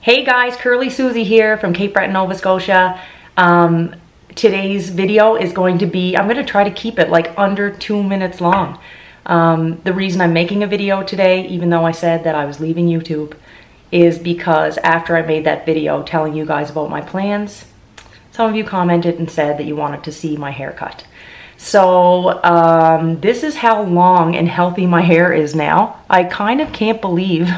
Hey guys, Curly Susie here from Cape Breton, Nova Scotia. Um, today's video is going to be, I'm gonna try to keep it like under two minutes long. Um, the reason I'm making a video today, even though I said that I was leaving YouTube, is because after I made that video telling you guys about my plans, some of you commented and said that you wanted to see my haircut. So um, this is how long and healthy my hair is now. I kind of can't believe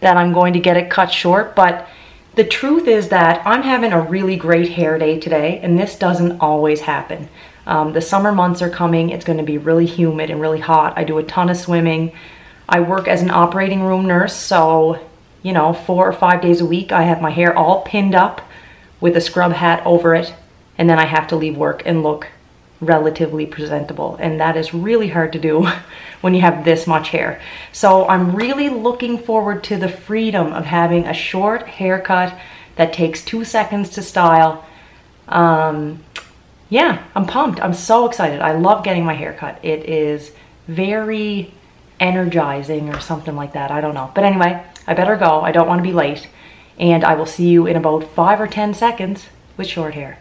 that I'm going to get it cut short, but the truth is that I'm having a really great hair day today, and this doesn't always happen. Um, the summer months are coming. It's going to be really humid and really hot. I do a ton of swimming. I work as an operating room nurse, so, you know, four or five days a week, I have my hair all pinned up with a scrub hat over it, and then I have to leave work and look relatively presentable. And that is really hard to do when you have this much hair. So I'm really looking forward to the freedom of having a short haircut that takes two seconds to style. Um, yeah, I'm pumped. I'm so excited. I love getting my hair cut. It is very energizing or something like that. I don't know. But anyway, I better go. I don't want to be late. And I will see you in about five or 10 seconds with short hair.